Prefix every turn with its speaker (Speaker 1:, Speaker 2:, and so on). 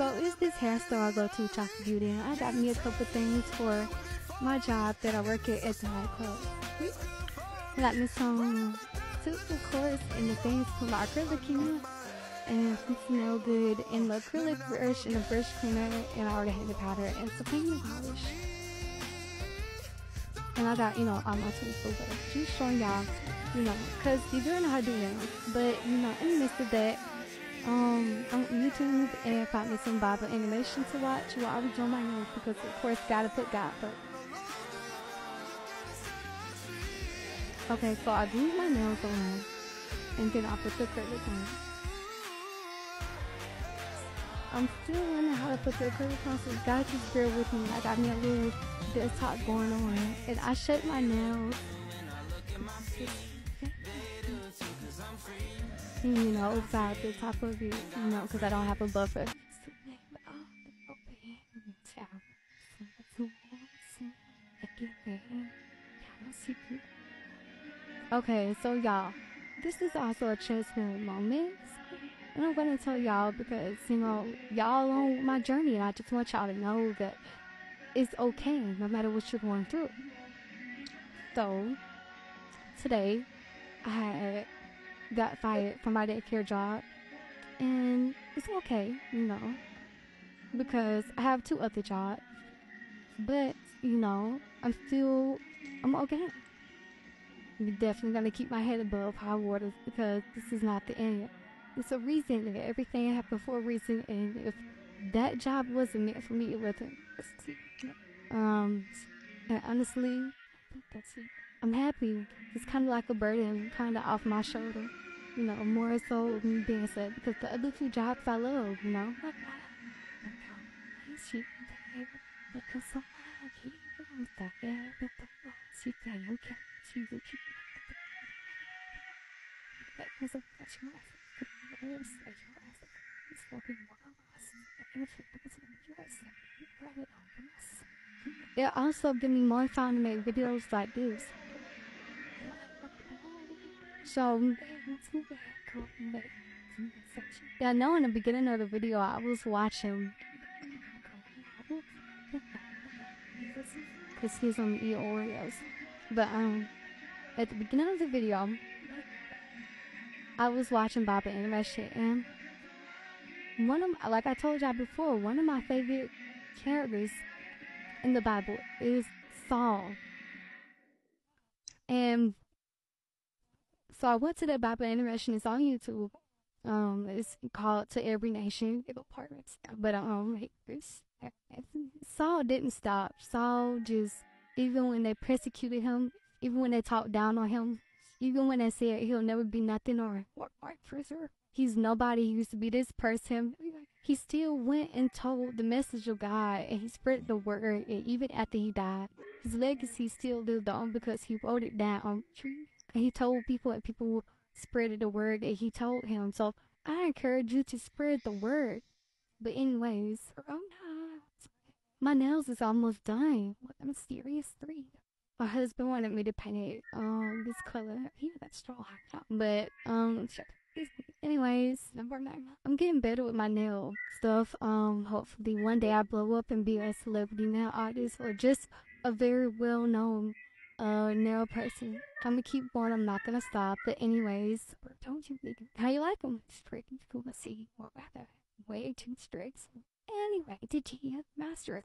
Speaker 1: So it's this hair store I go to, Chocolate Beauty, and I got me a couple things for my job that I work at at the nightclub. I got me some suits, of course, and the things for my acrylic in and some smell good, and the acrylic brush and the brush cleaner, and I already had the powder and some paint polish. And I got, you know, all my tools work. Just showing y'all, you know, because you do know how to do nails, but, you know, in the midst of that, um on YouTube and found me some Bible animation to watch while I was doing my nails because of course gotta put God first. Okay, so I do my nails on and then I put the acrylic on. I'm still learning how to put the acrylic on, so God just bear with me. Like I got me a little desktop going on and I shut my nails you know, inside the top of it, you know, because I don't have a buffer. Okay, so y'all, this is also a transparent moment. And I'm gonna tell y'all because, you know, y'all on my journey and I just want y'all to know that it's okay no matter what you're going through. So, today, I got fired from my daycare job. And it's okay, you know, because I have two other jobs. But, you know, I'm still, I'm okay. I'm definitely to keep my head above high waters because this is not the end. It's a reason. Everything happened for a reason. And if that job wasn't meant for me, it wasn't. Um, and honestly, that's it. I'm happy. It's kind of like a burden kind of off my shoulder. You know, more so me being said because the other two jobs I love, you know. It also give me more fun to make videos like this. So, yeah, no, in the beginning of the video, I was watching because he's on eat Oreos. But, um, at the beginning of the video, I was watching Bob and that shit, and one of, my, like I told y'all before, one of my favorite characters in the Bible is Saul. And so I went to the Bible Intermission. It's on YouTube. Um, it's called "To Every Nation." Apartments, but um, Saul didn't stop. Saul just, even when they persecuted him, even when they talked down on him, even when they said he'll never be nothing or what, sure, he's nobody. He used to be this person. He still went and told the message of God, and he spread the word. And even after he died, his legacy still lived on because he wrote it down on trees he told people and people spread the word that he told him. So I encourage you to spread the word. But anyways, oh no, my nails is almost done. What a mysterious three. My husband wanted me to paint it um this color. He had that straw But um anyways, number nine. I'm getting better with my nail stuff. Um hopefully one day I blow up and be a celebrity nail artist or just a very well known uh nail person. I'm gonna keep going. I'm not gonna stop. But anyways, don't you think how you like them? Cool to see. Well, rather way too strict. Anyway, did you master it?